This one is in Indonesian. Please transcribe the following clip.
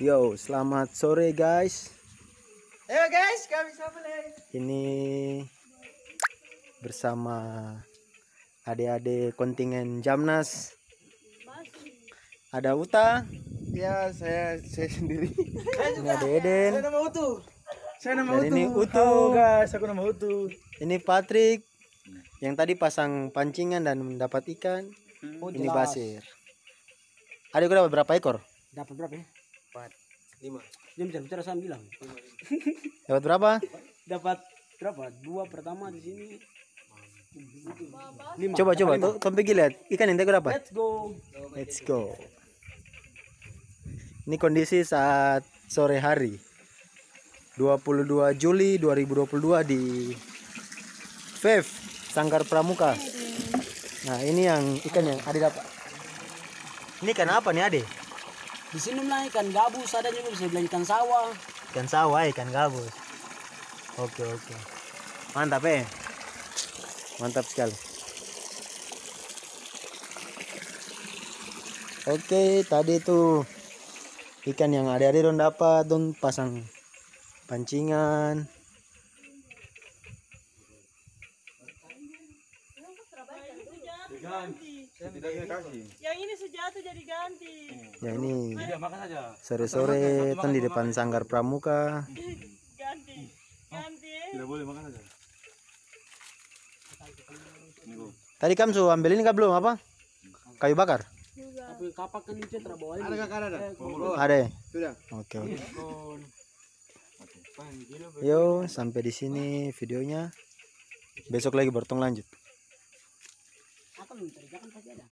Yo, selamat sore guys. Ayo guys, kami sampai. Ini bersama adik-adik kontingen Jamnas. Ada Uta, Ya, saya saya sendiri. ini ada Eden, Saya nama Utu. Saya nama Dan Utu. ini Utu. Halo guys, aku nama Utu. ini Patrick. Yang tadi pasang pancingan dan mendapat ikan. Oh, Ini Basir. Adik dapat berapa ekor? Dapat berapa ya? Empat, lima. Dia bicara bicara saya bilang. Dapat berapa? Dapat berapa? Dua pertama di sini. Lima. Coba coba, tuh kamu pergi lihat ikan yang tadi dapat. Let's go. Let's go. Ini kondisi saat sore hari. 22 Juli 2022 di Vev Sanggar Pramuka. Nah, ini yang ikan yang Ade dapat. Ini ikan apa nih, Ade? Di sini mulai ikan gabus ada juga bisa bilang ikan sawah. Ikan sawah, ikan gabus. Oke, oke. Mantap, eh. Mantap sekali. Oke, tadi itu ikan yang adik-adik don dapat, don pasang pancingan. Yang ini sejatuh jadi ganti. Ya ini makan saja. sore-sore ton di depan sanggar pramuka. Ganti. Ganti. Tidak boleh makan aja. Tadi kamu sudah ambil ini kah belum apa? Kayu bakar? Tapi kapak kan ini terbawa ini. Ada kakak ada? Ada. ya? Sudah. Oke, oke. Yo, sampai di sini videonya. Besok lagi bertong lanjut. Jangan pasti ada.